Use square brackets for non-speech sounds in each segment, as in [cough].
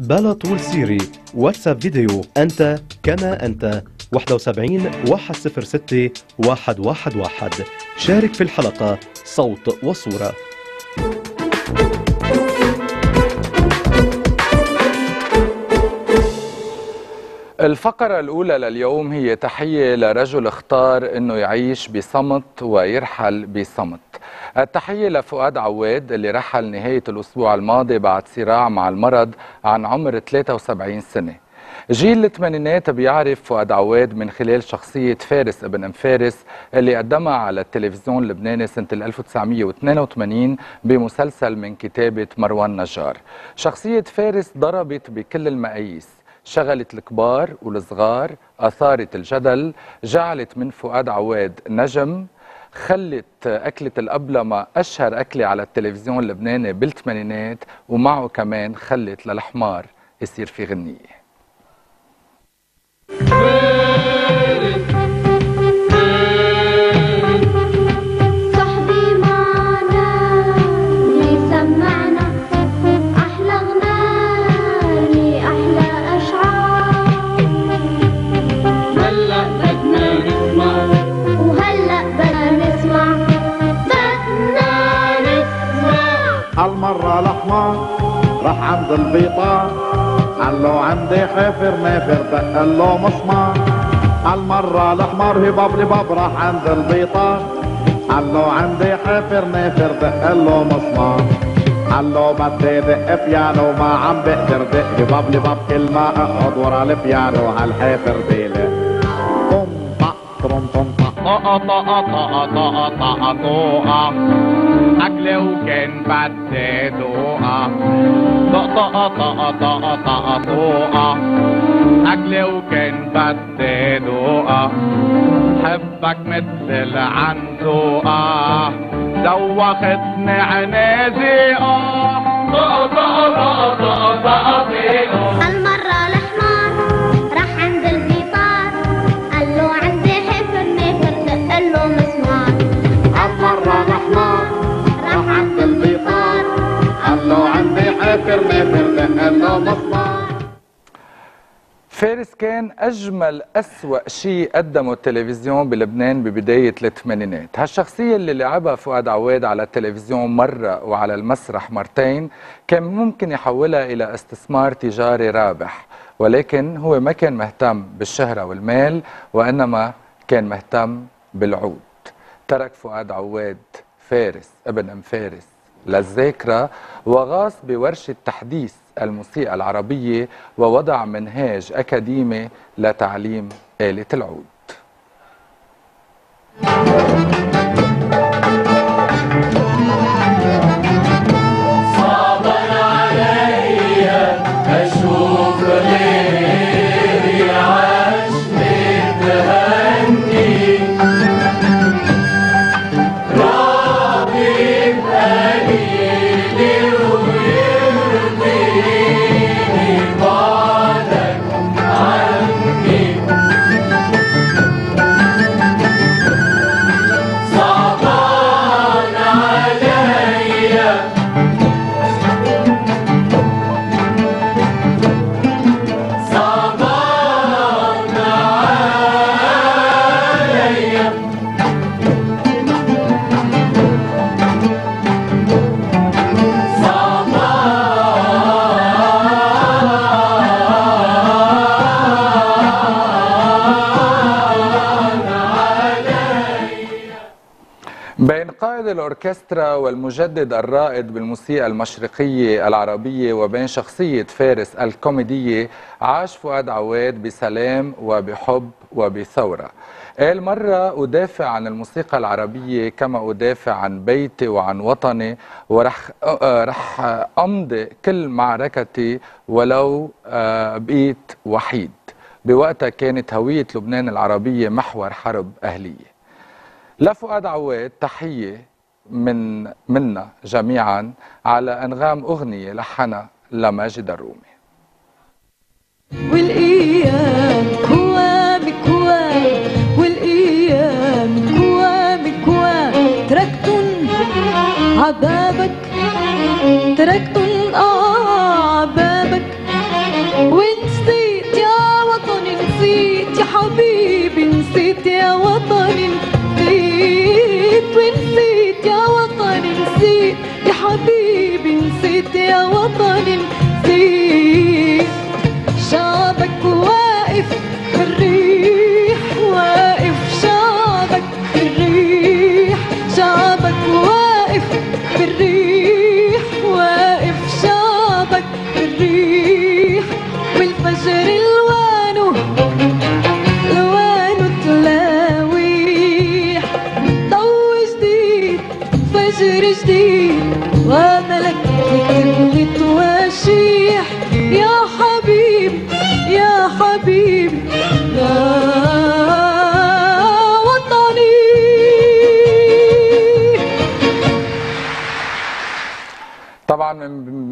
بلا طول سيري. واتساب فيديو. أنت كما أنت. 71 106 111 شارك في الحلقة صوت وصورة. الفقرة الأولى لليوم هي تحية لرجل اختار أنه يعيش بصمت ويرحل بصمت. التحية لفؤاد عواد اللي رحل نهاية الأسبوع الماضي بعد صراع مع المرض عن عمر 73 سنة. جيل الثمانينات بيعرف فؤاد عواد من خلال شخصية فارس ابن ام فارس اللي قدمها على التلفزيون اللبناني سنة 1982 بمسلسل من كتابة مروان نجار. شخصية فارس ضربت بكل المقاييس. شغلت الكبار والصغار أثارت الجدل جعلت من فؤاد عواد نجم خلت أكلة الأبلمة أشهر أكلة على التلفزيون اللبناني بالثمانينات ومعه كمان خلت للحمار يصير في غنية. عند البيطار قال له عندي حفر نافر دق له مسمار هالمرة الأحمر هباب لباب راح عند البيطار قال له عندي حفر نافر دق له مسمار قال له بدي دق بيانو ما عم بقدر دق هباب لباب كل ما أقعد ورا البيانو هالحافر بيلي. طم طق طرم طم طق طقة طقة طقة طقة طوقة أكلة وكان بدي دوقة طقة طقة طقة طقة طوقة أكلة وكان بدي دوقة حبك مثل العنزوقة دوختني عنازقة طقة طقة طقة طقة دق له مسمار فارس كان أجمل أسوأ شيء قدمه التلفزيون بلبنان ببداية الثمانينات. هالشخصية اللي لعبها فؤاد عواد على التلفزيون مرة وعلى المسرح مرتين كان ممكن يحولها إلى استثمار تجاري رابح ولكن هو ما كان مهتم بالشهرة والمال وإنما كان مهتم بالعود. ترك فؤاد عواد فارس ابن أم فارس. للذاكرة وغاص بورشة تحديث الموسيقى العربية ووضع منهاج أكاديمي لتعليم آلة العود. الأوركسترا والمجدد الرائد بالموسيقى المشرقية العربية وبين شخصية فارس الكوميدية عاش فؤاد عواد بسلام وبحب وبثورة. قال مرة أدافع عن الموسيقى العربية كما أدافع عن بيتي وعن وطني ورح آه، رح أمضي كل معركتي ولو آه، بقيت وحيد. بوقتها كانت هوية لبنان العربية محور حرب أهلية. لفؤاد عواد تحية. من منا جميعا على أنغام أغنية لحنها لماجد الرومي. والايام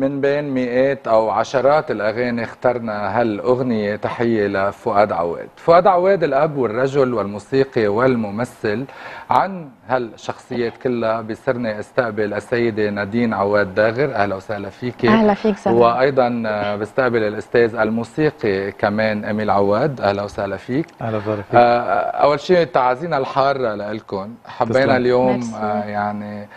من بين مئات أو عشرات الأغاني اخترنا هالأغنية. تحية لفؤاد عواد. فؤاد عواد الأب والرجل والموسيقي والممثل عن هالشخصيات كلها بصرني استقبل السيدة نادين عواد داغر. أهلا وسهلا فيك أهلا فيك زلمه وأيضا بستقبل الأستاذ الموسيقي كمان أميل عواد. أهلا وسهلا فيك. أهلا وسهلا فيك. آه، أول شيء تعازينا الحارة لكم حبينا تسلم. اليوم ميرسي. آه، يعني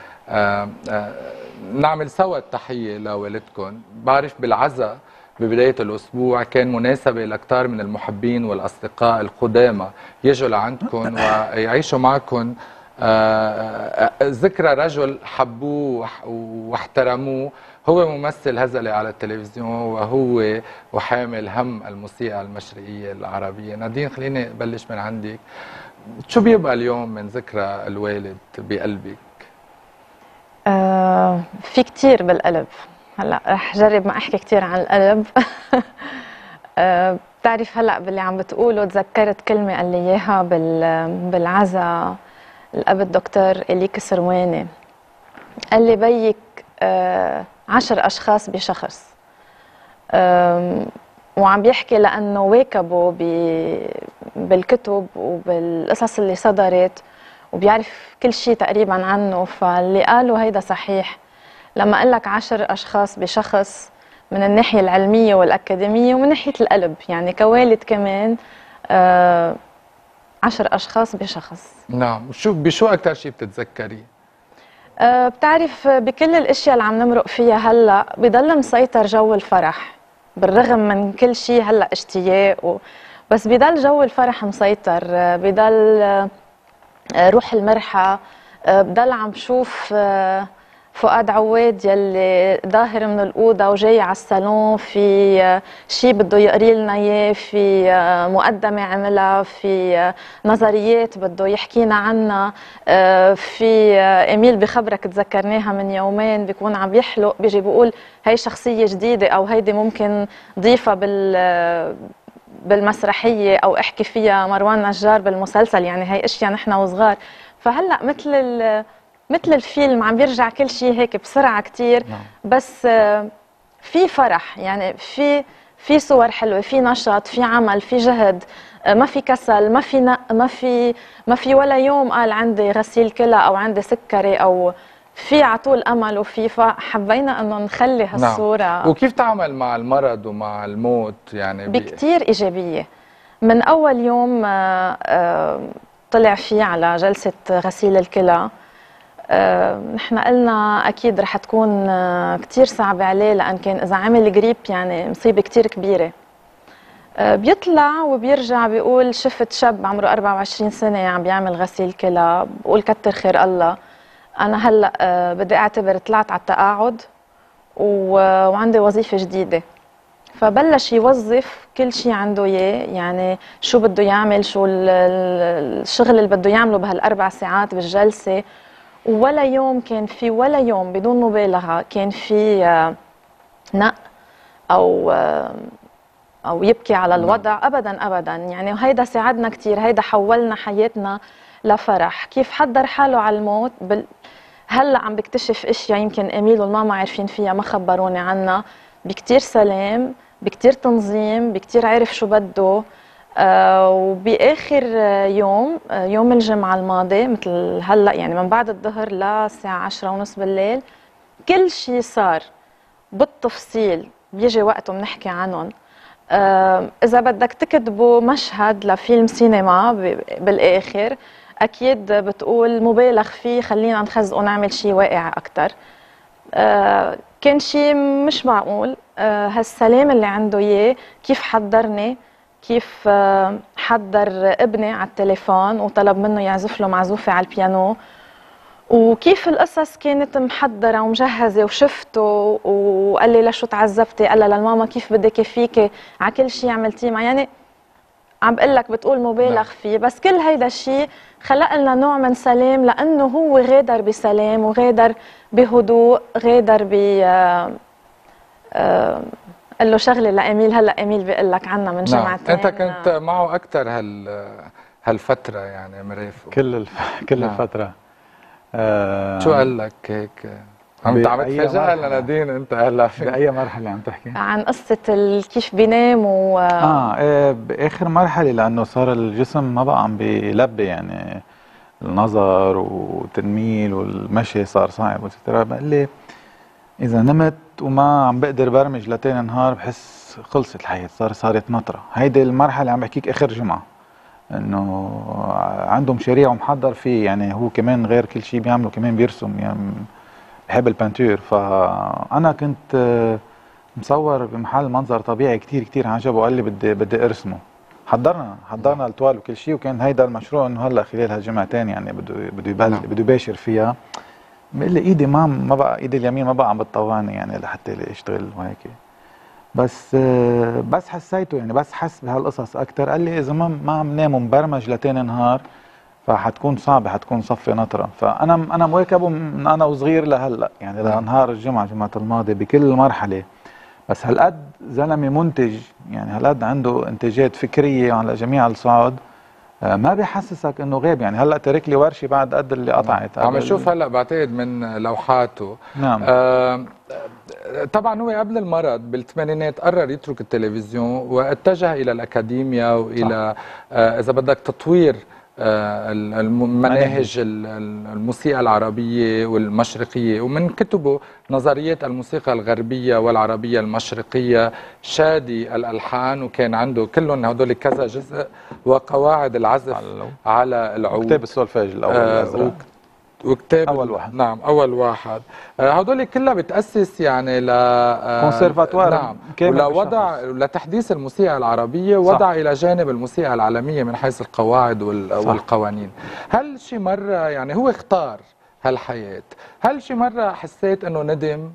نعمل سوا التحية لوالدكم. بعرف بالعزاء ببداية الأسبوع كان مناسبة لكتار من المحبين والأصدقاء القدامى يجوا لعندكم [coughs] ويعيشوا معكم آه، آه، ذكرى رجل حبوه واحترموه. هو ممثل هزلي على التلفزيون وهو وحامل هم الموسيقى المشرقية العربية. نادين خليني بلش من عندك. شو بيبقى اليوم من ذكرى الوالد بقلبك؟ آه في كتير بالقلب. هلا رح جرب ما أحكي كتير عن القلب. [laughs] آه بتعرف هلا باللي عم بتقوله تذكرت كلمة قال لي إياها بال بالعزا الأب الدكتور اليك سرواني قال لي بيك آه عشر أشخاص بشخص. وعم بيحكي لأنه واكبوا بالكتب وبالقصص اللي صدرت. وبيعرف كل شيء تقريبا عنه فاللي قاله هيدا صحيح. لما أقول لك عشر أشخاص بشخص من الناحية العلمية والأكاديمية ومن ناحية القلب يعني كوالد كمان آه عشر أشخاص بشخص. نعم. شو بشو أكثر شيء بتتذكري؟ آه، بتعرف بكل الأشياء اللي عم نمرق فيها هلأ بضل مسيطر جو الفرح بالرغم من كل شيء هلأ اشتياق و... بس بضل جو الفرح مسيطر آه، بضل روح المرحة آه، بضل عم شوف آه، فؤاد عواد يلي ظاهر من الأوضة وجاي على الصالون في آه، شي بده يقري لنا إياه في آه، مقدمة عملها في آه، نظريات بده يحكينا عنها. آه، في آه، إيميل بخبرك تذكرناها من يومين بيكون عم يحلق بيجي بيقول هي شخصية جديدة أو هيدي ممكن ضيفها بال بالمسرحية أو أحكي فيها مروان نجار بالمسلسل يعني هي إشياء نحن وصغار فهلأ مثل ال- مثل الفيلم عم بيرجع كل شيء هيك بسرعة كتير نعم. بس آه، في فرح يعني في في صور حلوة في نشاط في عمل في جهد آه، ما في كسل ما في ما في ما في ولا يوم قال عندي غسيل كلى أو عندي سكري أو في على طول أمل وفي فحبينا إنه نخلي هالصورة نعم. وكيف تعمل مع المرض ومع الموت؟ يعني بي- بكتير إيجابية. من أول يوم آه، آه، طلع فيه على جلسة غسيل الكلى آه، نحن قلنا أكيد رح تكون كتير صعبة عليه لأن كان إذا عمل جريب يعني مصيبة كتير كبيرة. آه، بيطلع وبيرجع بيقول شفت شاب عمره 24 سنة عم بيعمل غسيل كلى بقول كتر خير الله. أنا هلأ آه، بدي أعتبر طلعت على التقاعد و- وعندي وظيفة جديدة. فبلش يوظف كل شيء عنده إياه يعني شو بده يعمل شو ال- ال- الشغل اللي بده يعمله بهالأربع ساعات بالجلسة. ولا يوم كان في ولا يوم بدون مبالغة كان في آه، نق أو آه، أو يبكي على الوضع. ابدا ابدا. يعني هيدا ساعدنا كثير هيدا حولنا حياتنا. لفرح. كيف حضر حاله على الموت؟ بال... هلا عم بكتشف إشياء يمكن اميل والماما عارفين فيها ما خبروني عنها. بكتير سلام بكتير تنظيم بكتير عارف شو بده. آه وبآخر يوم آه يوم الجمعة الماضي مثل هلا يعني من بعد الظهر للساعه 10 ونص بالليل كل شيء صار بالتفصيل. بيجي وقته بنحكي عنهم. آه، إذا بدك تكتبوا مشهد لفيلم سينما ب- أكيد بتقول مبالغ فيه خلينا نخزقه نعمل شيء واقع أكتر. آه، كان شيء مش معقول. آه، هالسلام اللي عنده إياه كيف حضرني؟ كيف آه، حضر ابني على التليفون وطلب منه يعزف له معزوفة على البيانو؟ وكيف القصص كانت محضرة ومجهزة وشفته وقال لي لشو تعذبتي؟ قال لها للماما كيف بدي كفيكي على كل شيء عملتيه معي. يعني عم بقول لك بتقول مبالغ نعم. فيه بس كل هيدا الشيء خلق لنا نوع من سلام لأنه هو غادر بسلام وغادر بهدوء غادر ب آه، قال له شغلة لاميل هلأ اميل بيقول لك عنها من نعم. جمعتين. أنت كنت معه أكثر هال هالفترة يعني مرافقه كل الف... كل نعم. الفترة. آه شو قال لك هيك؟ عم عم بأي تفاجئها مرحلة؟ لنادين انت هلا في بأي مرحلة عم تحكي؟ عن قصة ال- كيف بينام و آه إيه، بآخر مرحلة لأنه صار الجسم ما بقى عم بيلبي يعني النظر والتنميل والمشي صار صعب وتترى قال لي إذا نمت وما عم بقدر برمج لتاني نهار بحس خلصت الحياة صار صارت نطرة هيدي المرحلة عم بحكيك آخر جمعة إنه عنده مشاريع ومحضر فيه يعني هو كمان غير كل شيء بيعمله كمان بيرسم يعني بحب البانتور فأنا كنت آه، مصور بمحل منظر طبيعي كتير كتير عجبه قال لي بدي بدي ارسمه. حضرنا حضرنا التوال وكل شيء وكان هيدا المشروع إنه هلأ خلال هالجمعتين يعني بده بده يبلش نعم. بده يباشر فيها. بقول لي إيدي ما ما بقى إيدي اليمين ما بقى عم بتطوعني يعني لحتى أشتغل وهيك. بس آه، بس حسيته يعني بس حس بهالقصص أكثر قال لي إذا ما ما عم نام ومبرمج لتاني نهار فحتكون صعبة حتكون صفي نطرة. فأنا أنا مواكبه من أنا وصغير لهلأ. يعني لنهار الجمعة جمعة الماضي بكل مرحلة. بس هالقد زلمة منتج. يعني هالقد عنده إنتاجات فكرية على جميع الصعد آه، ما بيحسسك إنه غاب يعني هلأ تارك لي ورشة بعد قد اللي قطعت. عم أشوف هلأ بعتقد من لوحاته. نعم. آه، طبعا هو قبل المرض بالثمانينات قرر يترك التلفزيون واتجه إلى الاكاديميا وإلى آه، إذا بدك تطوير آه، ال- الم- مناهج ال- ال- الموسيقى العربية والمشرقية ومن كتبه نظرية الموسيقى الغربية والعربية المشرقية شادي الألحان وكان عنده كلهم هدول كذا جزء وقواعد العزف على العود. على العود كتاب السولفاج الأول آه، وكتاب أول واحد. نعم أول واحد. آه، هدول كلها بتأسس يعني ل آه، كونسيرفاتوار. نعم. ولوضع. لتحديث الموسيقى العربية صح. وضع إلى جانب الموسيقى العالمية من حيث القواعد وال- صح. والقوانين. هل شي مرة يعني هو اختار هالحياة؟ هل شي مرة حسيت إنه ندم؟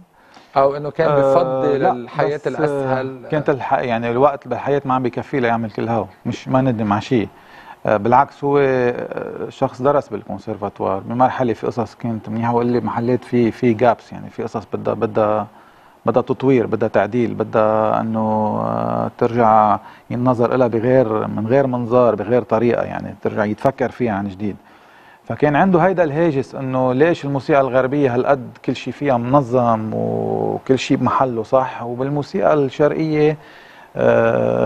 أو إنه كان آه، بفضل لا، الحياة الأسهل؟ كانت الح... يعني الوقت بالحياة ما عم بكفيه ليعمل كل هو مش ما ندم على شيء بالعكس هو آه، شخص درس بالكونسرفاتوار بمرحلة في قصص كانت منيحة وقال لي محلات في في جابس يعني في قصص بدها بدها بدها تطوير بدها تعديل بدها إنه آه، ترجع النظر لها بغير من غير منظار بغير طريقة يعني ترجع يتفكر فيها عن جديد. فكان عنده هيدا الهاجس إنه ليش الموسيقى الغربية هالقد كل شيء فيها منظم وكل شيء بمحله صح؟ وبالموسيقى الشرقية آه،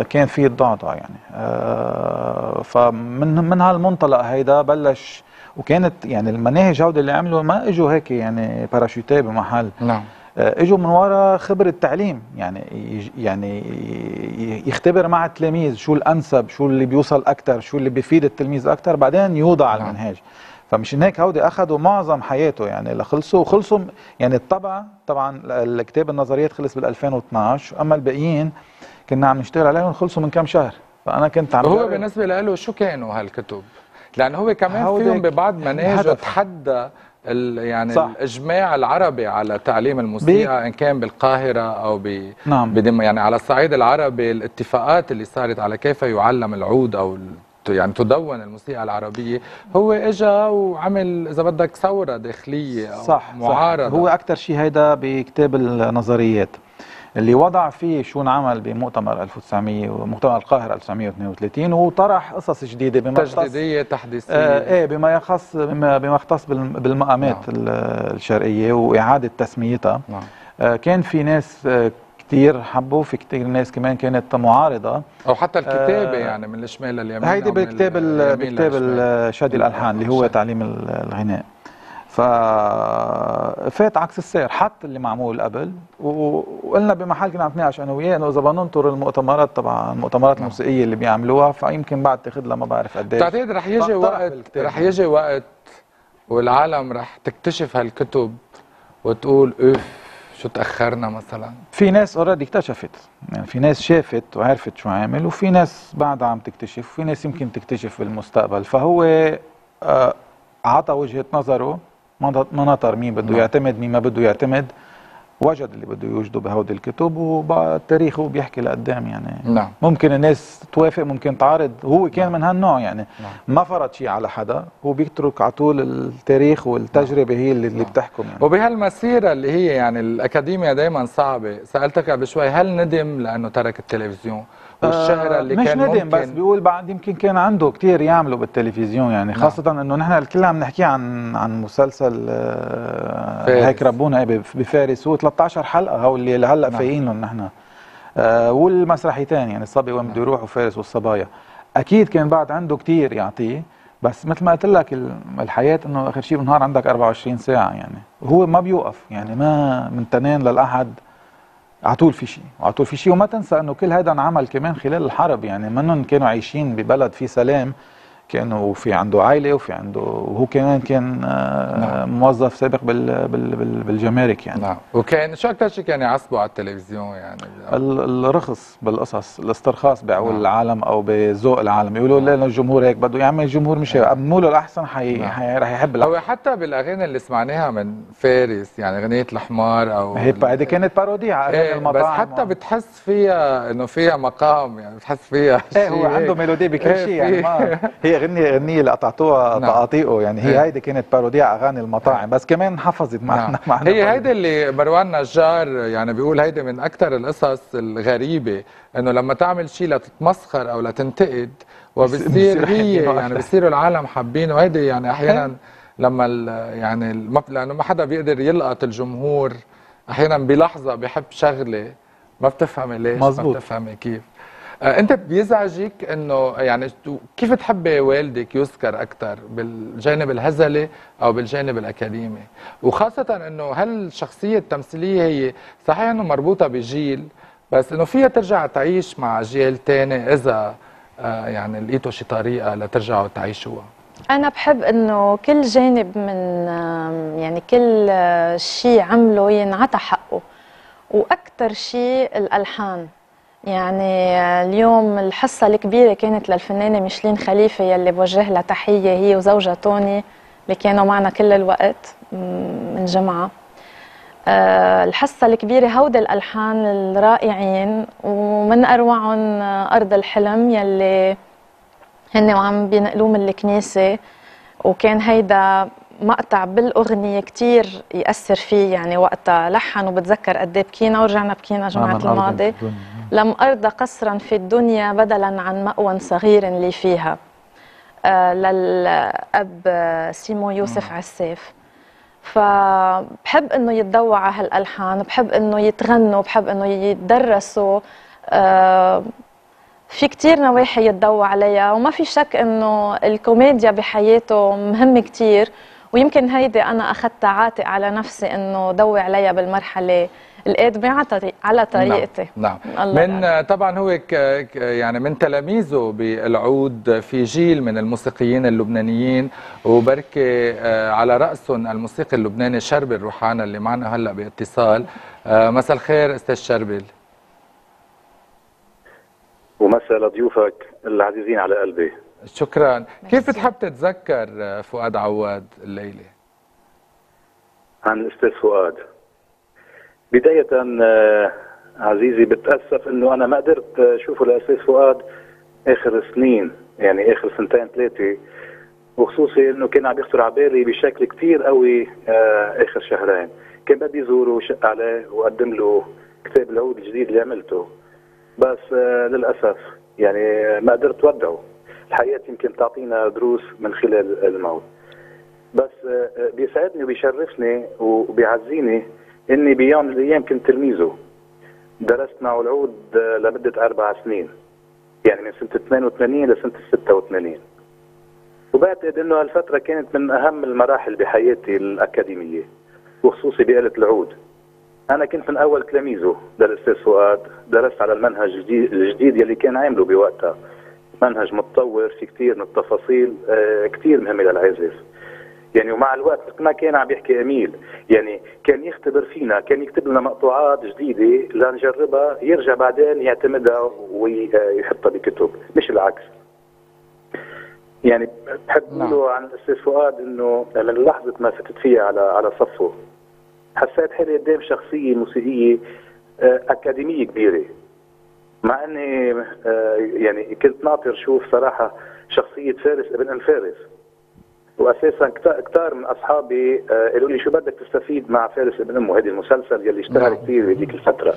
كان في الضعضع يعني. آه، فمن من هالمنطلق هيدا بلش وكانت يعني المناهج هودي اللي عملوا ما إجوا هيك يعني باراشوتيه بمحل. نعم. آه، إجوا من وراء خبرة تعليم يعني يعني يختبر مع التلاميذ شو الأنسب شو اللي بيوصل أكثر شو اللي بيفيد التلميذ أكثر بعدين يوضع نعم. المنهاج فمشان هيك هودي أخذوا معظم حياته يعني لخلصوا خلصوا يعني الطبع طبعا الكتاب النظريات خلص بال 2012 أما الباقيين كنا عم نشتغل عليهم خلصوا من كم شهر فأنا كنت عم هو بالنسبة له شو كانوا هالكتب؟ لأن هو كمان فيهم ببعض الهدف. تحدى يعني صح. الإجماع العربي على تعليم الموسيقى إن كان بالقاهرة أو ب نعم بدم يعني على الصعيد العربي الاتفاقات اللي صارت على كيف يعلم العود أو يعني تدون الموسيقى العربية هو اجى وعمل إذا بدك ثورة داخلية أو صح معارضة صح. هو أكثر شيء هيدا بكتاب النظريات اللي وضع فيه شو انعمل بمؤتمر 1900 ومؤتمر القاهرة 1932 وطرح قصص جديدة بما يخص تجديدية تحديثية. آه إيه بما يخص بما, يختص بالم- بالمقامات نعم. ال- الشرقية وإعادة تسميتها. نعم. آه كان في ناس آه كثير حبوا في كثير ناس كمان كانت معارضة. أو حتى الكتابة آه، يعني من الشمال لليمين هيدي أو من بكتاب شادي الألحان اللي هو. تعليم ال- الغناء. ف فات عكس السير حط اللي معمول قبل وقلنا بمحل كنا عم نتناقش أنا وياه إنه إذا بدنا ننطر المؤتمرات تبع المؤتمرات نعم. الموسيقية اللي بيعملوها فيمكن بعد تاخذ لها ما بعرف قديش بتعتقد رح يجي وقت. رح يجي وقت والعالم رح تكتشف هالكتب وتقول أوف شو تأخرنا مثلا في ناس اوريدي اكتشفت يعني في ناس شافت وعرفت شو عامل وفي ناس بعدها عم تكتشف وفي ناس يمكن تكتشف بالمستقبل فهو آه عطى وجهة نظره ما نطر مين بده. يعتمد مين ما بده يعتمد وجد اللي بده يوجده بهودي الكتب وبقى تاريخه بيحكي لقدام يعني نعم ممكن الناس توافق ممكن تعارض هو كان نعم. من هالنوع يعني نعم. ما فرض شيء على حدا هو بيترك على طول التاريخ والتجربة هي اللي, اللي نعم. بتحكم يعني وبهالمسيرة اللي هي يعني الأكاديمية دايما صعبة سألتك قبل شوي هل ندم لأنه ترك التلفزيون والشهرة اللي مش كان ندم ممكن بس بيقول بعد يمكن كان عنده كتير يعملوا بالتلفزيون يعني نعم. خاصة إنه نحن كلنا عم نحكي عن عن مسلسل آه،. هيك ربونا إيه بف- بفارس هو 13 حلقة هو اللي هلا نعم. فايقينهم نحن. آه، والمسرحيتين يعني الصبي وين بده يروح وفارس والصبايا. أكيد كان بعد عنده كتير يعطيه بس مثل ما قلت لك ال- الحياة إنه آخر شيء بالنهار عندك 24 ساعة يعني هو ما بيوقف يعني ما من تنين للأحد على طول في شيء على طول في شيء وما تنسى إنه كل هذا انعمل كمان خلال الحرب يعني منهم كانوا عايشين ببلد فيه سلام. كانوا في عنده عائلة وفي عنده وهو كمان كان آه، نعم. موظف سابق بال بال بال بالجمارك يعني نعم وكان شو أكثر شيء كان يعصبوا على التلفزيون يعني ال- الرخص بالقصص الاسترخاص بعقول نعم. العالم أو بذوق العالم يقولوا لا لا الجمهور هيك بده يا عمي الجمهور مش قدموا له الأحسن حي... نعم. حي... رح يحب الأحسن. هو حتى بالأغاني اللي سمعناها من فارس يعني أغنية الحمار أو هي هذه كانت بارودية على أغاني إيه بس المطاعم حتى و- بتحس فيها إنه فيها مقام يعني بتحس فيها إيه هو عنده. ميلودي بكل إيه شيء يعني ما [laughs] هي غنية غنية اللي قطعتوها نعم. تقاطيعه يعني هي إيه. هيدي كانت بارودية على أغاني المطاعم بس كمان حفظت معنا نعم. معنا هي هيدي اللي مروان نجار يعني بيقول هيدي من أكثر القصص الغريبة إنه لما تعمل شيء لتتمسخر أو لتنتقد وبصير بصير هي يعني. بصيروا العالم حابينه وهيدي يعني أحيانا لما ال- يعني لأنه ما حدا بيقدر يلقط الجمهور أحيانا بلحظة بيحب شغلة ما بتفهمي ليش مزبوط. ما بتفهمي كيف انت بيزعجك انه يعني كيف تحبي والدك يذكر أكثر بالجانب الهزلي أو بالجانب الأكاديمي؟ وخاصة إنه هل الشخصيه التمثيلية هي صحيح إنه مربوطة بجيل بس إنه فيها ترجع تعيش مع جيل تاني إذا آه، يعني لقيتوا شي طريقة لترجعوا تعيشوها. أنا بحب إنه كل جانب من يعني كل آه، شيء عمله ينعطى حقه وأكثر شيء الألحان. يعني آه، اليوم الحصة الكبيرة كانت للفنانة ميشلين خليفة يلي بوجه لها تحية هي وزوجها توني اللي كانوا معنا كل الوقت من جمعة. آه، الحصة الكبيرة هودي الألحان الرائعين ومن أروعهم آه، أرض الحلم يلي هن وعم بينقلوه من الكنيسة. وكان هيدا مقطع بالأغنية كتير يأثر فيه يعني وقتها لحن وبتذكر قد إيه بكينا ورجعنا بكينا جمعة الماضي. لم أرضى قصرا في الدنيا بدلا عن مأوى صغير لي فيها. آه للأب آه، سيمو يوسف عساف فبحب إنه يتضوع على هالألحان بحب إنه يتغنوا بحب إنه يتدرسوا آه في كتير نواحي يتضوى عليها وما في شك إنه الكوميديا بحياته مهمة كتير. ويمكن هيدي أنا اخذتها عاتق على نفسي إنه ضوي عليها بالمرحلة القادمة على على طريقتي نعم, نعم. الله من يعلم. طبعا هو يعني من تلاميذه بالعود في جيل من الموسيقيين اللبنانيين وبركي آه، على رأسهم الموسيقي اللبناني شربل روحانا اللي معنا هلأ باتصال آه، مساء الخير أستاذ شربل ومساء لضيوفك العزيزين على قلبي شكرا. كيف بتحب تتذكر آه، فؤاد عواد الليلة؟ عن الأستاذ فؤاد. بداية آه، عزيزي بتأسف أنه أنا ما قدرت أشوفه لأستاذ فؤاد آخر سنين يعني آخر سنتين ثلاثة. وخصوصي أنه كان عم يخطر على بالي بشكل كثير قوي آه، آخر شهرين. كان بدي زوره وشق عليه وأقدم له كتاب العود الجديد اللي عملته. بس آه، للأسف يعني ما قدرت ودعه الحياة يمكن تعطينا دروس من خلال الموت. بس آه، آه، بيسعدني وبيشرفني وبيعزيني إني بيوم من الأيام كنت تلميذه. درست معه العود آه، لمدة أربع سنين. يعني من سنة 82 لسنه 86 وبعتقد إنه هالفتره كانت من أهم المراحل بحياتي الأكاديمية وخصوصي بآلة العود. أنا كنت من أول تلاميذه للاستاذ فؤاد درست على المنهج الجديد يلي كان عامله بوقتها. منهج متطور في كثير من التفاصيل آه، كثير مهمة للعازف يعني ومع الوقت ما كان عم يحكي اميل يعني كان يختبر فينا كان يكتب لنا مقطوعات جديدة لنجربها يرجع بعدين يعتمدها ويحطها بكتب مش العكس. يعني بحب نعم. أقوله عن الأستاذ فؤاد إنه من لحظة ما فتت فيها على على صفه حسيت حالي قدام شخصية موسيقية آه، أكاديمية كبيرة. مع إني آه، يعني كنت ناطر شوف صراحة شخصية فارس ابن الفارس. واساسا كتار من أصحابي آه، قالوا لي شو بدك تستفيد مع فارس ابن أمه؟ هذه المسلسل يلي اشتهر نعم. كثير بهذيك الفترة.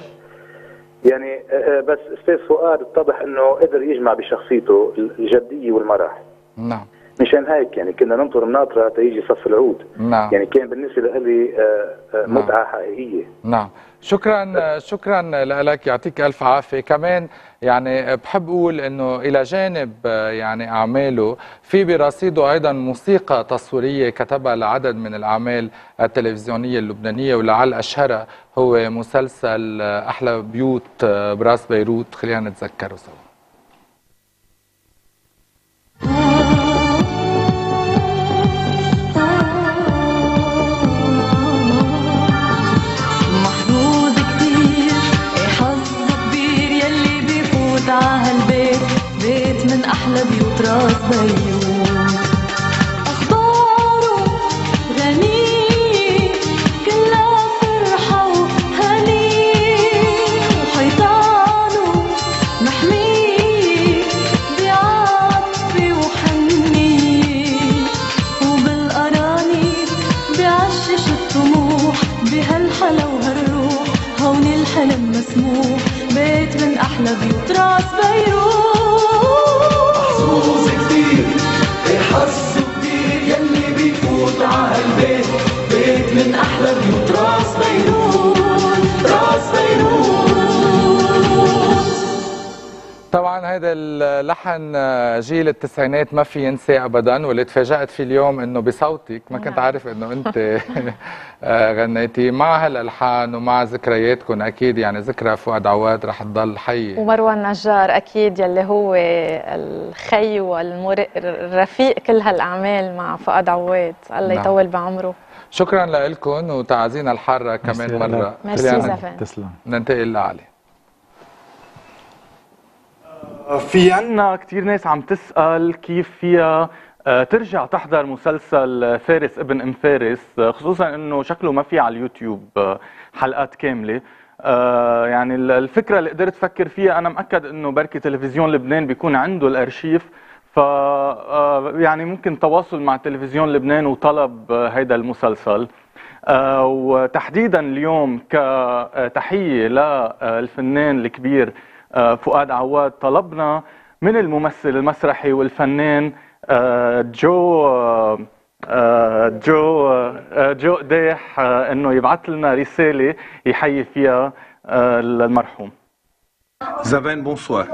يعني آه، بس أستاذ فؤاد اتضح إنه قدر يجمع بشخصيته الجدية والمرح نعم. مشان هيك يعني كنا ننطر الناطرة تيجي صف العود. نعم. يعني كان بالنسبة لي آه، آه، نعم. متعة حقيقية. نعم. شكرا شكرا لك يعطيك ألف عافية. كمان يعني بحب أقول إنه إلى جانب آه، يعني أعماله في برصيده أيضا موسيقى تصويرية كتبها لعدد من الأعمال التلفزيونية اللبنانية ولعل أشهرها هو مسلسل آه، أحلى بيوت آه، براس بيروت. خلينا نتذكره سوا. بيت من أحلى بيوت راس بيروت اللحن آه، جيل التسعينات ما في ينسى ابدا واللي تفاجأت فيه اليوم إنه بصوتك ما كنت عارف إنه أنت [laughs] آه، غنيتي. مع هالألحان ومع ذكرياتكم أكيد يعني ذكرى فؤاد عواد رح تضل حية. ومروان نجار أكيد يلي هو الخي والرفيق كل هالأعمال مع فؤاد عواد. الله نعم. يطول بعمره. شكرا لكم وتعازينا الحارة كمان مرة. ميرسي زفان. تسلم. ننتقل لعلي. في عنا كتير ناس عم تسأل كيف فيها آه، ترجع تحضر مسلسل فارس ابن أم فارس آه، خصوصا إنه شكله ما في على اليوتيوب آه، حلقات كاملة. يعني ال- الفكرة اللي قدرت أفكر فيها أنا مأكد إنه بركي تلفزيون لبنان بيكون عنده الأرشيف. ف يعني ممكن تواصل مع تلفزيون لبنان وطلب هيدا المسلسل. وتحديدا اليوم كتحية للفنان الكبير فؤاد عواد طلبنا من الممثل المسرحي والفنان آه، جو آه، آه، جو آه، جو قداح آه، إنه يبعث لنا رسالة يحيي فيها آه، المرحوم. زافين bonsoir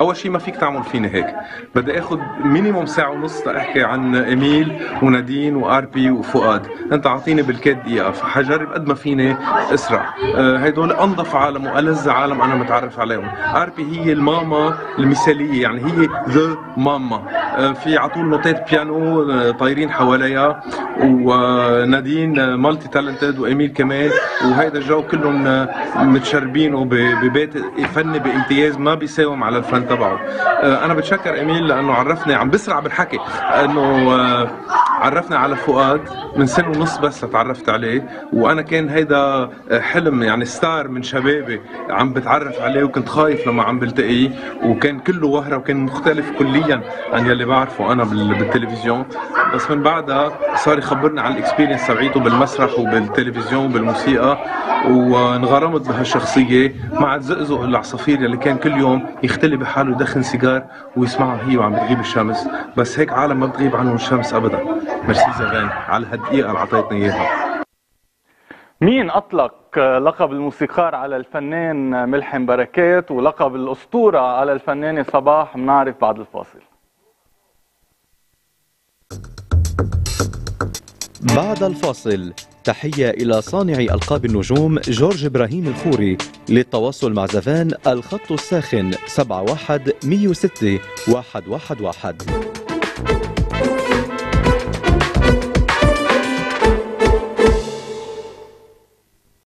أول شيء ما فيك تعمل فيني هيك. بدي آخذ minimum ساعة ونص لأحكي عن إيميل ونادين واربي وفؤاد. أنت أعطيني بالكاد دقيقة. فحجرب قد ما فيني أسرع. آه، هيدول أنظف عالم وألذ عالم أنا متعرف عليهم. اربي هي الماما المثالية يعني هي the mama آه، في على طول نوتات بيانو آه، طايرين حواليها. ونادين multi talented وإيميل كمان. وهيدا الجو كلهم آه، متشربينه ببيت فني بامتياز ما بيساوم على الفن. تبعه. آه، أنا بتشكر إيميل لأنه عرفني عم بسرع بالحكي إنه عرفني على فؤاد من سنه ونص بس تعرفت عليه وأنا كان هيدا آه، حلم يعني star من شبابي عم بتعرف عليه وكنت خايف لما عم بلتقيه وكان كله وهرة وكان مختلف كليا عن يلي بعرفه أنا بال- بالتلفزيون. بس من بعدها صار يخبرني عن ال experience تبعيته بالمسرح وبالتلفزيون وبالموسيقى وانغرمت بهالشخصية مع الزقزق العصافير يلي كان كل يوم يختلي بحاله يدخن سيجار ويسمعها هي وعم بتغيب الشمس. بس هيك عالم ما بتغيب عنهم الشمس ابدا. ميرسي زبان على هالدقيقه اللي اعطيتني إياها. مين أطلق لقب الموسيقار على الفنان ملحم بركات ولقب الأسطورة على الفنانة صباح؟ بنعرف بعد الفاصل. بعد الفاصل تحية إلى صانع ألقاب النجوم جورج إبراهيم الخوري للتواصل مع زفان الخط الساخن 71 106 111